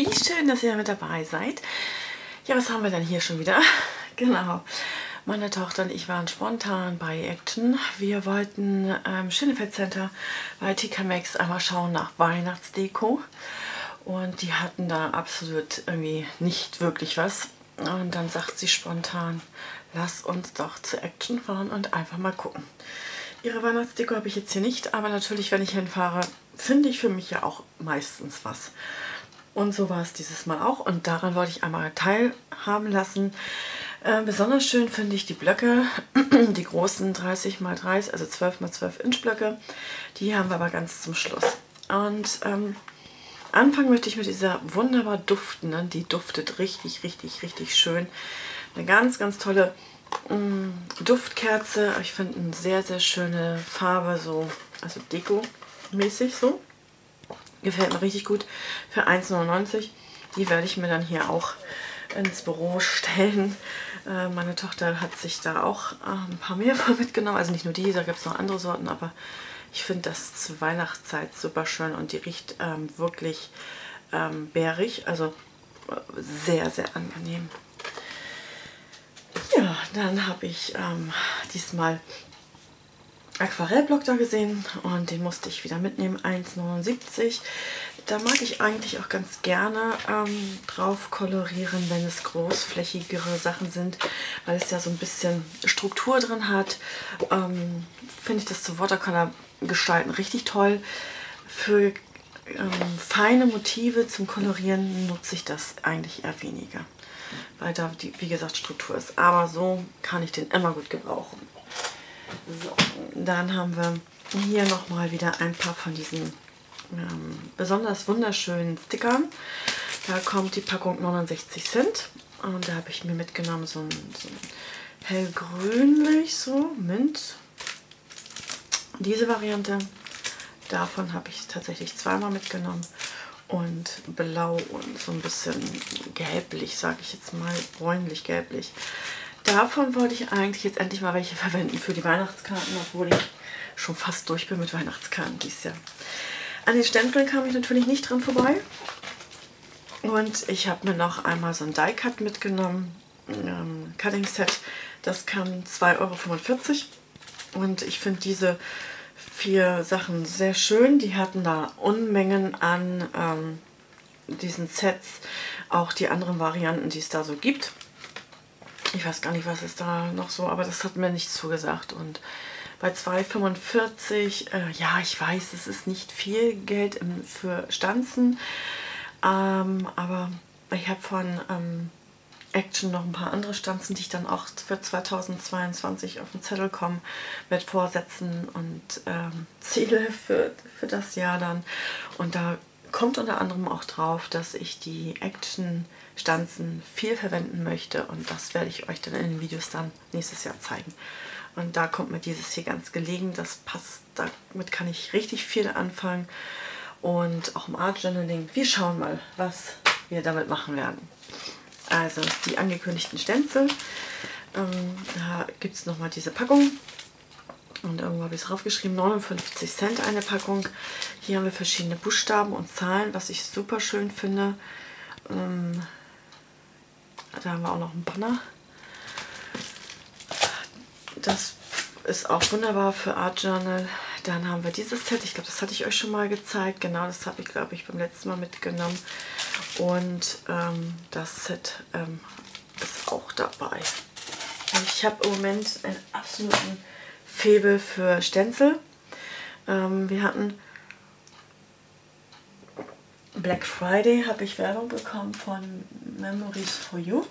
Wie schön, dass ihr mit dabei seid. Ja, was haben wir denn hier schon wieder? genau. Meine Tochter und ich waren spontan bei Action. Wir wollten ähm, Schönefeld Center bei TK Maxx einmal schauen nach Weihnachtsdeko. Und die hatten da absolut irgendwie nicht wirklich was. Und dann sagt sie spontan, lass uns doch zu Action fahren und einfach mal gucken. Ihre Weihnachtsdeko habe ich jetzt hier nicht, aber natürlich, wenn ich hinfahre, finde ich für mich ja auch meistens was. Und so war es dieses Mal auch und daran wollte ich einmal teilhaben lassen. Äh, besonders schön finde ich die Blöcke, die großen 30 x 30, also 12 x 12 Inch Blöcke. Die haben wir aber ganz zum Schluss. Und ähm, anfangen möchte ich mit dieser wunderbar duftenden, die duftet richtig, richtig, richtig schön. Eine ganz, ganz tolle ähm, Duftkerze. Ich finde eine sehr, sehr schöne Farbe, so, also Deko-mäßig so. Gefällt mir richtig gut. Für 1,99. Die werde ich mir dann hier auch ins Büro stellen. Äh, meine Tochter hat sich da auch äh, ein paar mehr von mitgenommen. Also nicht nur die, da gibt es noch andere Sorten, aber ich finde das zur Weihnachtszeit super schön und die riecht ähm, wirklich ähm, bärig, also äh, sehr, sehr angenehm. Ja, dann habe ich ähm, diesmal Aquarellblock da gesehen und den musste ich wieder mitnehmen, 1,79. Da mag ich eigentlich auch ganz gerne ähm, drauf kolorieren, wenn es großflächigere Sachen sind, weil es ja so ein bisschen Struktur drin hat. Ähm, Finde ich das zu Watercolor gestalten richtig toll. Für ähm, feine Motive zum Kolorieren nutze ich das eigentlich eher weniger, weil da, die, wie gesagt, Struktur ist. Aber so kann ich den immer gut gebrauchen. So, dann haben wir hier nochmal wieder ein paar von diesen ähm, besonders wunderschönen Stickern. Da kommt die Packung 69 Cent. Und da habe ich mir mitgenommen so ein, so ein hellgrünlich, so Mint. Diese Variante, davon habe ich tatsächlich zweimal mitgenommen. Und blau und so ein bisschen gelblich, sage ich jetzt mal, bräunlich-gelblich. Davon wollte ich eigentlich jetzt endlich mal welche verwenden für die Weihnachtskarten, obwohl ich schon fast durch bin mit Weihnachtskarten dieses Jahr. An den Stempeln kam ich natürlich nicht dran vorbei. Und ich habe mir noch einmal so ein Die-Cut mitgenommen. Ähm, Cutting Set. Das kam 2,45 Euro. Und ich finde diese vier Sachen sehr schön. Die hatten da Unmengen an ähm, diesen Sets. Auch die anderen Varianten, die es da so gibt. Ich weiß gar nicht, was ist da noch so, aber das hat mir nicht zugesagt. Und bei 2,45, äh, ja, ich weiß, es ist nicht viel Geld im, für Stanzen, ähm, aber ich habe von ähm, Action noch ein paar andere Stanzen, die ich dann auch für 2022 auf den Zettel komme mit Vorsätzen und ähm, Ziele für, für das Jahr dann. Und da kommt unter anderem auch drauf, dass ich die Action Stanzen viel verwenden möchte und das werde ich euch dann in den Videos dann nächstes Jahr zeigen. Und da kommt mir dieses hier ganz gelegen, das passt, damit kann ich richtig viel anfangen und auch im Art Journaling. Wir schauen mal, was wir damit machen werden. Also die angekündigten Stenzel, ähm, da gibt es nochmal diese Packung und irgendwo habe ich es draufgeschrieben, 59 Cent eine Packung. Hier haben wir verschiedene Buchstaben und Zahlen, was ich super schön finde. Ähm, da haben wir auch noch einen Banner. Das ist auch wunderbar für Art Journal. Dann haben wir dieses Set. Ich glaube, das hatte ich euch schon mal gezeigt. Genau, das habe ich, glaube ich, beim letzten Mal mitgenommen. Und ähm, das Set ähm, ist auch dabei. Ich habe im Moment einen absoluten Febel für Stenzel. Ähm, wir hatten Black Friday habe ich Werbung bekommen von Memories for You.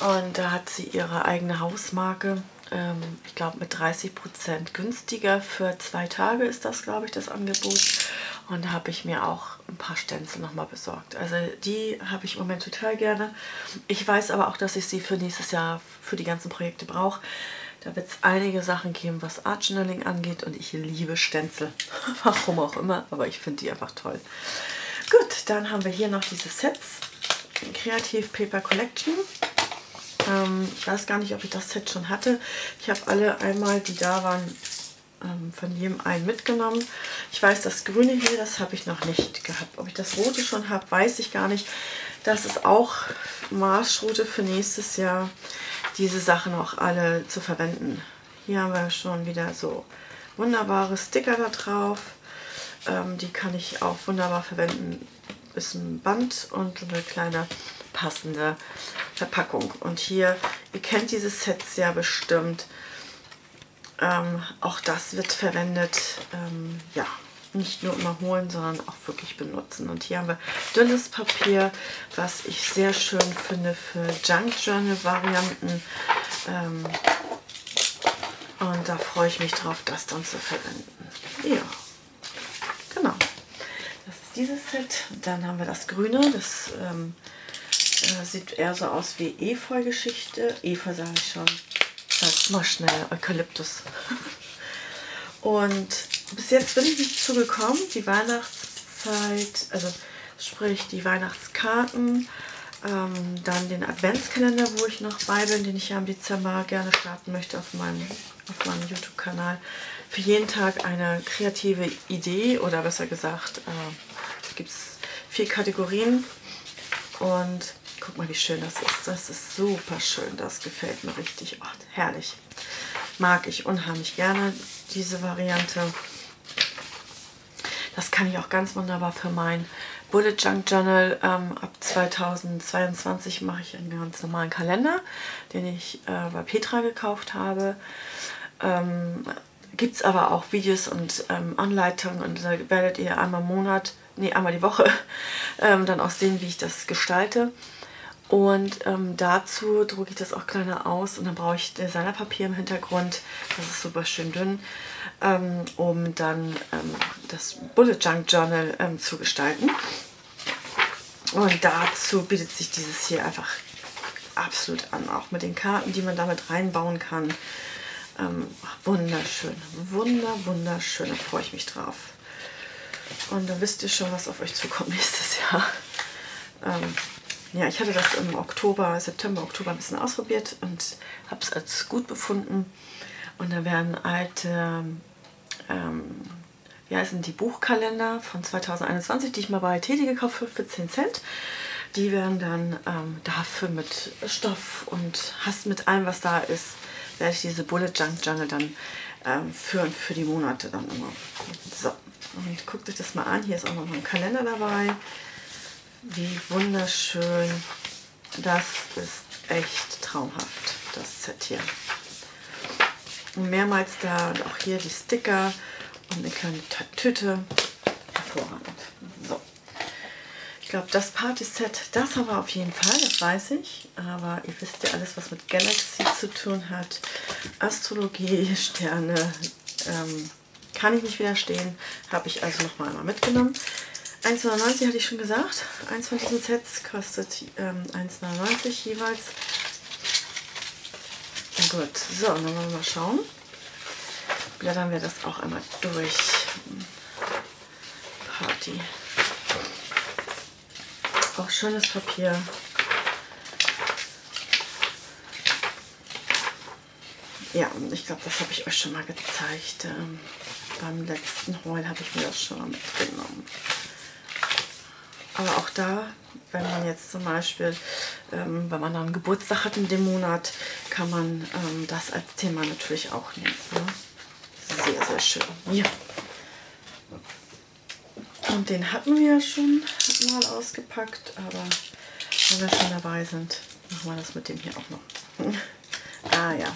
Und da hat sie ihre eigene Hausmarke, ähm, ich glaube mit 30% günstiger. Für zwei Tage ist das, glaube ich, das Angebot. Und da habe ich mir auch ein paar Stenzel nochmal besorgt. Also die habe ich im Moment total gerne. Ich weiß aber auch, dass ich sie für nächstes Jahr für die ganzen Projekte brauche. Da wird es einige Sachen geben, was Art Journaling angeht und ich liebe Stenzel. Warum auch immer, aber ich finde die einfach toll. Gut, dann haben wir hier noch diese Sets. Creative Paper Collection. Ähm, ich weiß gar nicht, ob ich das Set schon hatte. Ich habe alle einmal, die da waren, ähm, von jedem einen mitgenommen. Ich weiß, das grüne hier, das habe ich noch nicht gehabt. Ob ich das rote schon habe, weiß ich gar nicht. Das ist auch Marschroute für nächstes Jahr, diese Sachen auch alle zu verwenden. Hier haben wir schon wieder so wunderbare Sticker da drauf. Ähm, die kann ich auch wunderbar verwenden. Ist ein Band und eine kleine passende Verpackung. Und hier, ihr kennt diese Sets ja bestimmt. Ähm, auch das wird verwendet. Ähm, ja, nicht nur immer holen, sondern auch wirklich benutzen. Und hier haben wir dünnes Papier, was ich sehr schön finde für Junk Journal Varianten. Ähm, und da freue ich mich drauf, das dann zu verwenden. Ja, genau. Das ist dieses Set. Dann haben wir das Grüne. Das ähm, äh, sieht eher so aus wie Efeu-Geschichte. Efeu sage ich schon. Sag mal schnell, Eukalyptus. Und bis jetzt bin ich nicht zugekommen, die Weihnachtszeit, also sprich die Weihnachtskarten, ähm, dann den Adventskalender, wo ich noch bei bin, den ich ja im Dezember gerne starten möchte auf meinem, auf meinem YouTube-Kanal. Für jeden Tag eine kreative Idee oder besser gesagt, äh, gibt es vier Kategorien und guck mal, wie schön das ist. Das ist super schön, das gefällt mir richtig. Oh, herrlich mag ich unheimlich gerne, diese Variante. Das kann ich auch ganz wunderbar für mein Bullet Junk Journal. Ähm, ab 2022 mache ich einen ganz normalen Kalender, den ich äh, bei Petra gekauft habe. Ähm, Gibt es aber auch Videos und ähm, Anleitungen und da werdet ihr einmal im Monat, nee, einmal die Woche ähm, dann auch sehen, wie ich das gestalte. Und ähm, dazu drucke ich das auch kleiner aus und dann brauche ich Designerpapier im Hintergrund. Das ist super schön dünn, ähm, um dann ähm, das Bullet Junk Journal ähm, zu gestalten. Und dazu bietet sich dieses hier einfach absolut an, auch mit den Karten, die man damit reinbauen kann. Ähm, wunderschön, wunder, wunderschön, da freue ich mich drauf. Und dann wisst ihr schon, was auf euch zukommt nächstes Jahr. Ja, ich hatte das im Oktober, September, Oktober ein bisschen ausprobiert und habe es als gut befunden. Und da werden alte, ähm, wie heißen die Buchkalender von 2021, die ich mal bei Teddy gekauft habe für 10 Cent. Die werden dann ähm, dafür mit Stoff und hast mit allem, was da ist, werde ich diese Bullet Junk Journal dann ähm, führen für die Monate dann immer. So, und guckt euch das mal an. Hier ist auch noch ein Kalender dabei. Wie wunderschön. Das ist echt traumhaft, das Set hier. Und mehrmals da und auch hier die Sticker und eine kleine Tüte. Hervorragend. So. Ich glaube, das Party-Set, das haben wir auf jeden Fall, das weiß ich. Aber ihr wisst ja alles, was mit Galaxy zu tun hat. Astrologie, Sterne, ähm, kann ich nicht widerstehen. Habe ich also noch mal einmal mitgenommen. 1,99 hatte ich schon gesagt. Eins von diesen Sets kostet ähm, 1,99 jeweils. Gut, so, dann wollen wir mal schauen. Blättern wir das auch einmal durch. Party. Auch schönes Papier. Ja, und ich glaube, das habe ich euch schon mal gezeigt. Ähm, beim letzten Haul habe ich mir das schon mal mitgenommen. Aber auch da, wenn man jetzt zum Beispiel, ähm, wenn man dann Geburtstag hat in dem Monat, kann man ähm, das als Thema natürlich auch nehmen. Ne? Sehr, sehr schön. Ja. Und den hatten wir schon mal ausgepackt, aber wenn wir schon dabei sind, machen wir das mit dem hier auch noch. ah ja,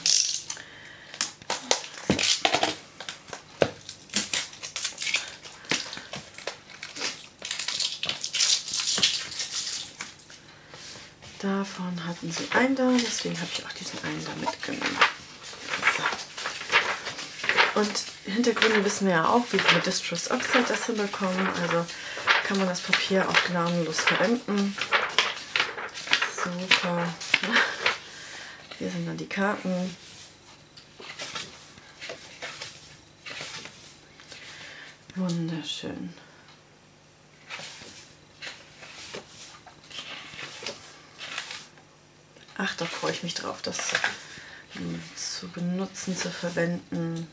Davon hatten sie einen da, deswegen habe ich auch diesen einen da mitgenommen. So. Und Hintergründe wissen wir ja auch, wie wir mit Distress Oxide das hinbekommen. Also kann man das Papier auch gnadenlos verwenden. Super. Hier sind dann die Karten. Wunderschön. Ach, da freue ich mich drauf, das hm, zu benutzen, zu verwenden.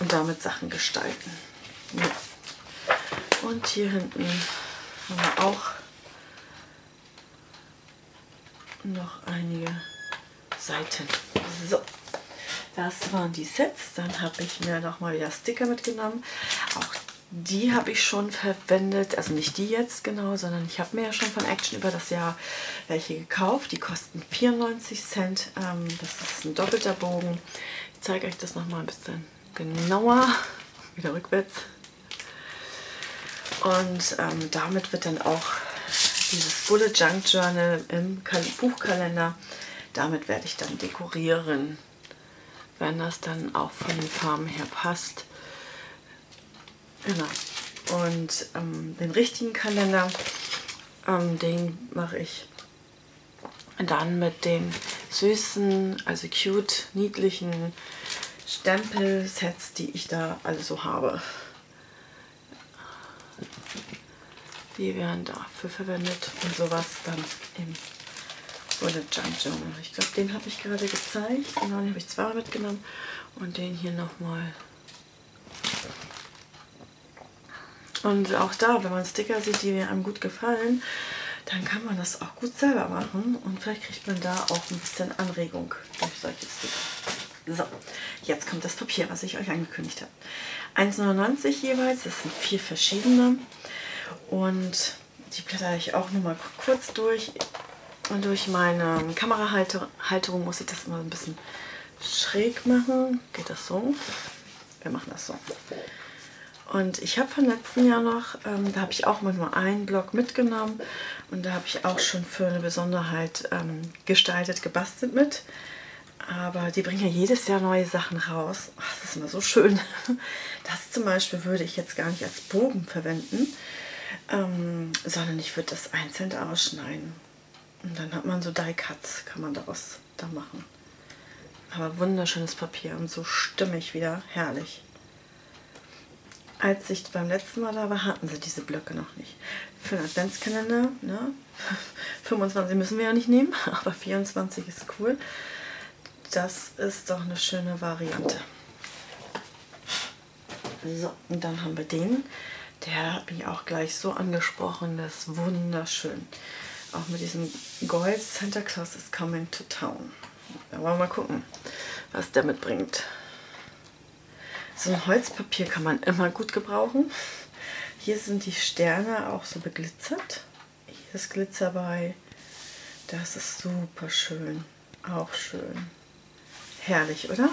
und damit Sachen gestalten. Ja. Und hier hinten haben wir auch noch einige Seiten. So, das waren die Sets. Dann habe ich mir noch mal wieder Sticker mitgenommen. Auch die habe ich schon verwendet, also nicht die jetzt genau, sondern ich habe mir ja schon von Action über das Jahr welche gekauft. Die kosten 94 Cent. Ähm, das ist ein doppelter Bogen. Ich zeige euch das noch mal ein bisschen genauer. Wieder rückwärts. Und ähm, damit wird dann auch dieses Bullet Junk Journal im Kal Buchkalender, damit werde ich dann dekorieren, wenn das dann auch von den Farben her passt. Genau. Und ähm, den richtigen Kalender, ähm, den mache ich dann mit den süßen, also cute, niedlichen Stempelsets, die ich da alle so habe. Die werden dafür verwendet und sowas dann im Bullet Journal. Ich glaube, den habe ich gerade gezeigt. Genau, den habe ich zweimal mitgenommen. Und den hier nochmal. Und auch da, wenn man Sticker sieht, die einem gut gefallen, dann kann man das auch gut selber machen. Und vielleicht kriegt man da auch ein bisschen Anregung durch solche Sticker. So, jetzt kommt das Papier, was ich euch angekündigt habe. 1,99 jeweils, das sind vier verschiedene. Und die blätter ich auch nur mal kurz durch. Und durch meine Kamerahalterung muss ich das immer ein bisschen schräg machen. Geht das so? Wir machen das so. Und ich habe vom letzten Jahr noch, ähm, da habe ich auch mal nur einen Block mitgenommen. Und da habe ich auch schon für eine Besonderheit ähm, gestaltet, gebastelt mit. Aber die bringen ja jedes Jahr neue Sachen raus. Ach, das ist immer so schön. Das zum Beispiel würde ich jetzt gar nicht als Bogen verwenden, ähm, sondern ich würde das einzeln ausschneiden. Und dann hat man so Die Cuts, kann man daraus da machen. Aber wunderschönes Papier und so stimmig wieder, herrlich. Als ich beim letzten Mal da war, hatten sie diese Blöcke noch nicht. Für einen Adventskalender, ne? 25 müssen wir ja nicht nehmen, aber 24 ist cool. Das ist doch eine schöne Variante. So, und dann haben wir den. Der hat mich auch gleich so angesprochen. Das ist wunderschön. Auch mit diesem Gold Santa Claus is coming to town. Da wollen wir mal gucken, was der mitbringt. So ein Holzpapier kann man immer gut gebrauchen. Hier sind die Sterne auch so beglitzert. Hier ist Glitzer bei. Das ist super schön. Auch schön. Herrlich, oder?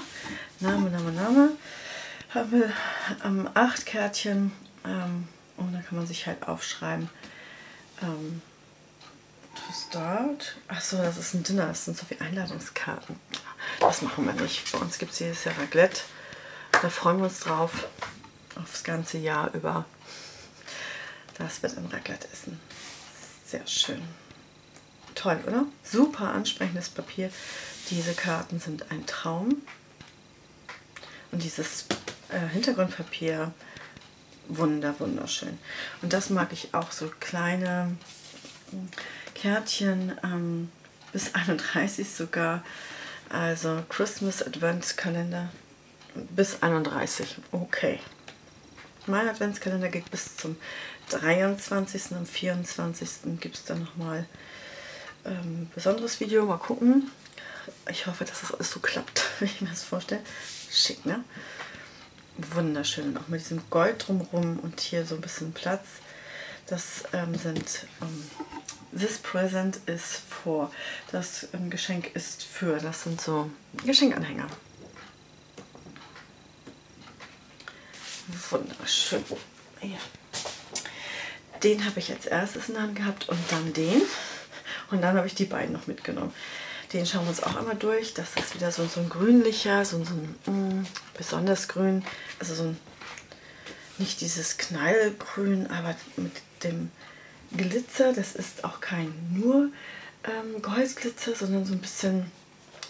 Name, Name, Name. Haben wir ähm, acht Kärtchen ähm, und dann kann man sich halt aufschreiben. Ähm, to start. Achso, das ist ein Dinner. Das sind so wie Einladungskarten. Das machen wir nicht. Bei uns gibt es jedes Jahr Raclette. Da freuen wir uns drauf. Aufs ganze Jahr über. Das wird ein Raclette-Essen. Sehr schön. Toll, oder? Super ansprechendes Papier. Diese Karten sind ein Traum. Und dieses äh, Hintergrundpapier wunder, wunderschön. Und das mag ich auch, so kleine Kärtchen, ähm, bis 31 sogar. Also Christmas Adventskalender bis 31. Okay. Mein Adventskalender geht bis zum 23. Am 24. gibt es dann nochmal ähm, besonderes Video. Mal gucken. Ich hoffe, dass das alles so klappt, wie ich mir das vorstelle. Schick, ne? wunderschön. Auch mit diesem Gold drumherum und hier so ein bisschen Platz. Das ähm, sind ähm, This present is for. Das ähm, Geschenk ist für. Das sind so Geschenkanhänger. Wunderschön. Ja. Den habe ich als erstes in der Hand gehabt und dann den. Und dann habe ich die beiden noch mitgenommen. Den schauen wir uns auch einmal durch. Das ist wieder so, so ein grünlicher, so, so ein mm, besonders grün. Also so ein, nicht dieses Knallgrün, aber mit dem Glitzer. Das ist auch kein nur ähm, Goldglitzer, sondern so ein bisschen,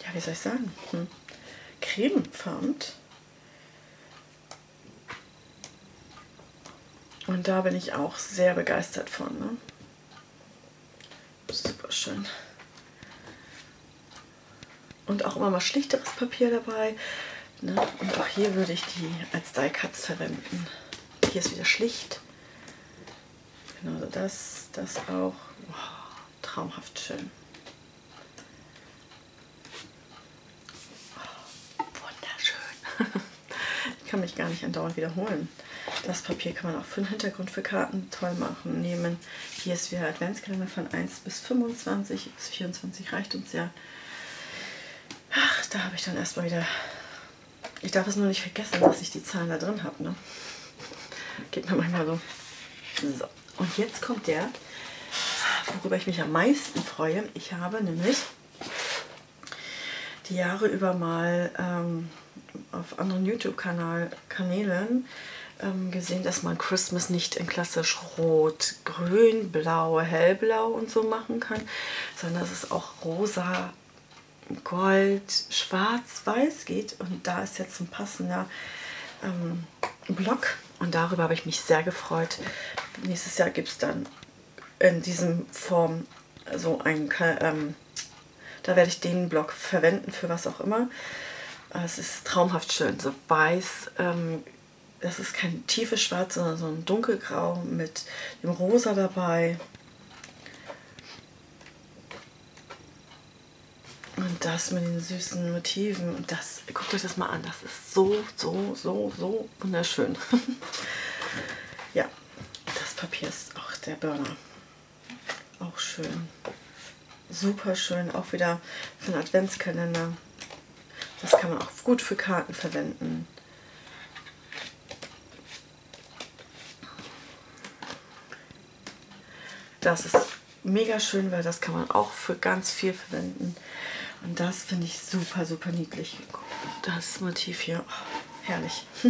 ja wie soll ich sagen, hm, cremefarben. Und da bin ich auch sehr begeistert von. Ne? Super schön und auch immer mal schlichteres Papier dabei. Ne? Und auch hier würde ich die als Die Cuts verwenden. Hier ist wieder schlicht. Genauso das, das auch. Wow, traumhaft schön. Oh, wunderschön. ich kann mich gar nicht andauernd wiederholen. Das Papier kann man auch für den Hintergrund für Karten toll machen. Nehmen. Hier ist wieder Adventskalender von 1 bis 25. Bis 24 reicht uns ja. Ach, da habe ich dann erstmal wieder... Ich darf es nur nicht vergessen, dass ich die Zahlen da drin habe. Ne? Geht mir manchmal so. So, und jetzt kommt der, worüber ich mich am meisten freue. Ich habe nämlich die Jahre über mal ähm, auf anderen YouTube-Kanälen ähm, gesehen, dass man Christmas nicht in klassisch Rot, Grün, Blau, Hellblau und so machen kann, sondern dass es auch rosa, Gold, Schwarz, Weiß geht. Und da ist jetzt ein passender ähm, Block und darüber habe ich mich sehr gefreut. Nächstes Jahr gibt es dann in diesem Form so ein, ähm, da werde ich den Block verwenden für was auch immer. Es ist traumhaft schön, so weiß, ähm, das ist kein tiefes Schwarz, sondern so ein dunkelgrau mit dem Rosa dabei. Und das mit den süßen Motiven. Und das, guckt euch das mal an. Das ist so, so, so, so wunderschön. ja, das Papier ist auch der Burner. Auch schön. Super schön. Auch wieder für einen Adventskalender. Das kann man auch gut für Karten verwenden. Das ist mega schön, weil das kann man auch für ganz viel verwenden. Und das finde ich super, super niedlich. Das Motiv hier, oh, herrlich.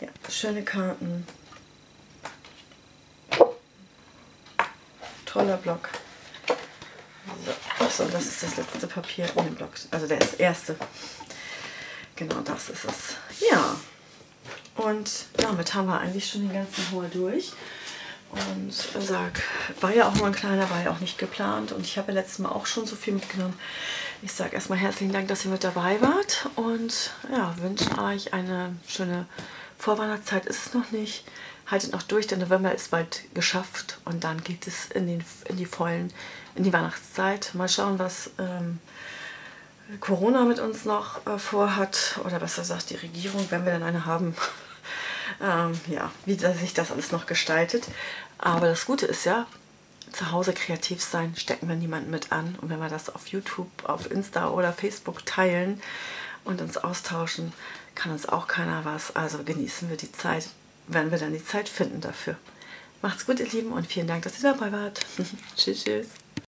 ja, schöne Karten. Toller Block. So. Achso, das ist das letzte Papier in dem Block. Also der erste. Genau, das ist es. Ja. Und damit haben wir eigentlich schon den ganzen Haul durch. Und sag, war ja auch nur ein kleiner, war ja auch nicht geplant. Und ich habe ja letztes Mal auch schon so viel mitgenommen. Ich sage erstmal herzlichen Dank, dass ihr mit dabei wart. Und ja, wünsche euch eine schöne Vorweihnachtszeit. Ist es noch nicht. Haltet noch durch, der November ist bald geschafft. Und dann geht es in, den, in die vollen, in die Weihnachtszeit. Mal schauen, was ähm, Corona mit uns noch äh, vorhat. Oder besser gesagt, die Regierung, wenn wir dann eine haben ähm, ja, wie sich das alles noch gestaltet. Aber das Gute ist ja, zu Hause kreativ sein, stecken wir niemanden mit an. Und wenn wir das auf YouTube, auf Insta oder Facebook teilen und uns austauschen, kann uns auch keiner was. Also genießen wir die Zeit, wenn wir dann die Zeit finden dafür. Macht's gut, ihr Lieben, und vielen Dank, dass ihr dabei wart. tschüss, tschüss.